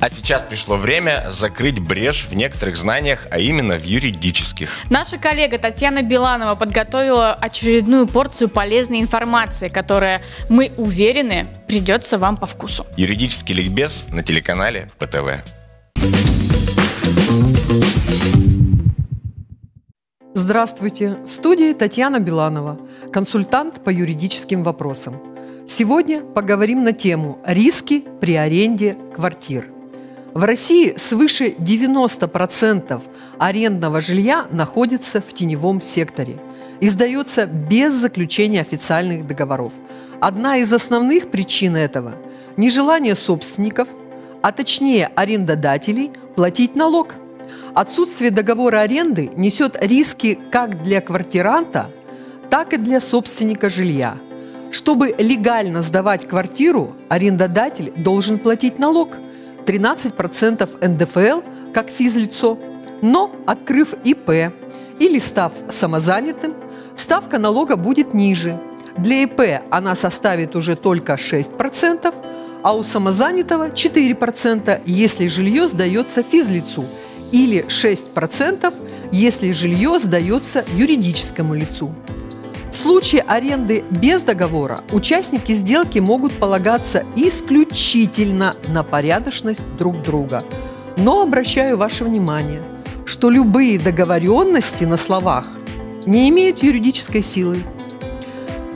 А сейчас пришло время закрыть брешь в некоторых знаниях, а именно в юридических. Наша коллега Татьяна Биланова подготовила очередную порцию полезной информации, которая, мы уверены, придется вам по вкусу. Юридический ликбез на телеканале ПТВ. Здравствуйте! В студии Татьяна Биланова, консультант по юридическим вопросам. Сегодня поговорим на тему «Риски при аренде квартир». В России свыше 90% арендного жилья находится в теневом секторе и сдается без заключения официальных договоров. Одна из основных причин этого – нежелание собственников, а точнее арендодателей, платить налог. Отсутствие договора аренды несет риски как для квартиранта, так и для собственника жилья – чтобы легально сдавать квартиру, арендодатель должен платить налог 13% НДФЛ как физлицо, но открыв ИП или став самозанятым, ставка налога будет ниже. Для ИП она составит уже только 6%, а у самозанятого 4%, если жилье сдается физлицу, или 6%, если жилье сдается юридическому лицу. Случае аренды без договора участники сделки могут полагаться исключительно на порядочность друг друга. Но обращаю ваше внимание, что любые договоренности на словах не имеют юридической силы.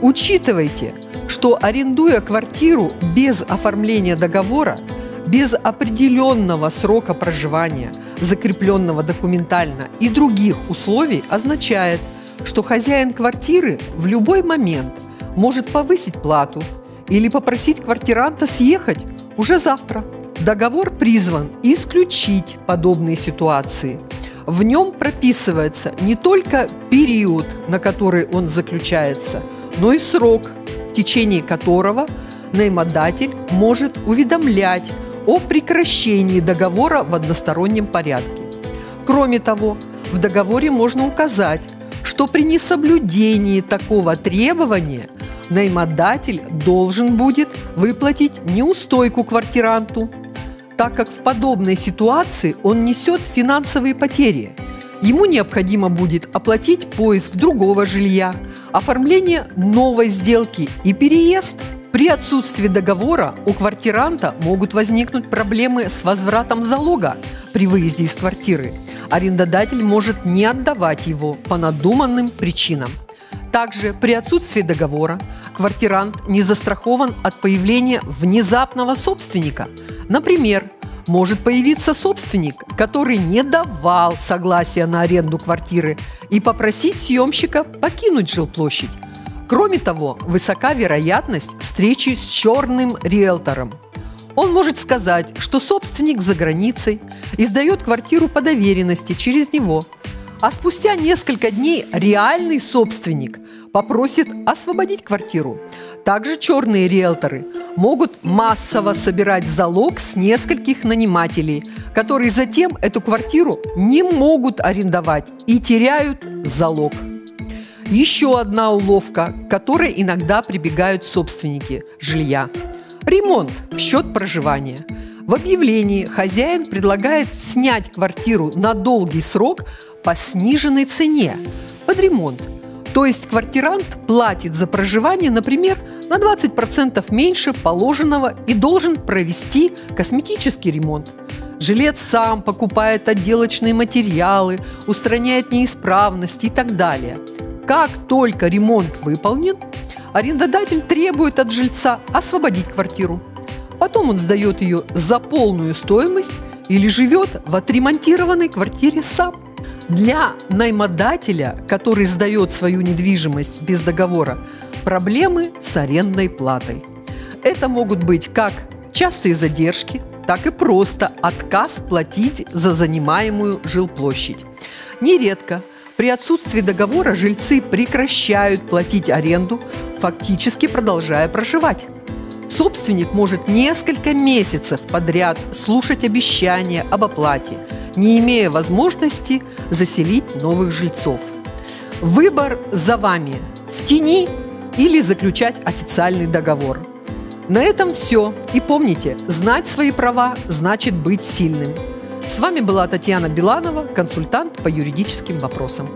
Учитывайте, что арендуя квартиру без оформления договора, без определенного срока проживания, закрепленного документально и других условий, означает – что хозяин квартиры в любой момент может повысить плату или попросить квартиранта съехать уже завтра. Договор призван исключить подобные ситуации. В нем прописывается не только период, на который он заключается, но и срок, в течение которого наймодатель может уведомлять о прекращении договора в одностороннем порядке. Кроме того, в договоре можно указать, что при несоблюдении такого требования наймодатель должен будет выплатить неустойку квартиранту, так как в подобной ситуации он несет финансовые потери. Ему необходимо будет оплатить поиск другого жилья, оформление новой сделки и переезд. При отсутствии договора у квартиранта могут возникнуть проблемы с возвратом залога при выезде из квартиры – арендодатель может не отдавать его по надуманным причинам. Также при отсутствии договора квартирант не застрахован от появления внезапного собственника. Например, может появиться собственник, который не давал согласия на аренду квартиры и попросить съемщика покинуть жилплощадь. Кроме того, высока вероятность встречи с черным риэлтором – он может сказать, что собственник за границей и сдает квартиру по доверенности через него, а спустя несколько дней реальный собственник попросит освободить квартиру. Также черные риэлторы могут массово собирать залог с нескольких нанимателей, которые затем эту квартиру не могут арендовать и теряют залог. Еще одна уловка, к которой иногда прибегают собственники жилья – Ремонт в счет проживания. В объявлении хозяин предлагает снять квартиру на долгий срок по сниженной цене под ремонт. То есть квартирант платит за проживание, например, на 20% меньше положенного и должен провести косметический ремонт. Жилец сам покупает отделочные материалы, устраняет неисправности и так далее. Как только ремонт выполнен, арендодатель требует от жильца освободить квартиру. Потом он сдает ее за полную стоимость или живет в отремонтированной квартире сам. Для наймодателя, который сдает свою недвижимость без договора, проблемы с арендной платой. Это могут быть как частые задержки, так и просто отказ платить за занимаемую жилплощадь. Нередко при отсутствии договора жильцы прекращают платить аренду, фактически продолжая проживать. Собственник может несколько месяцев подряд слушать обещания об оплате, не имея возможности заселить новых жильцов. Выбор за вами – в тени или заключать официальный договор. На этом все. И помните, знать свои права значит быть сильным. С вами была Татьяна Биланова, консультант по юридическим вопросам.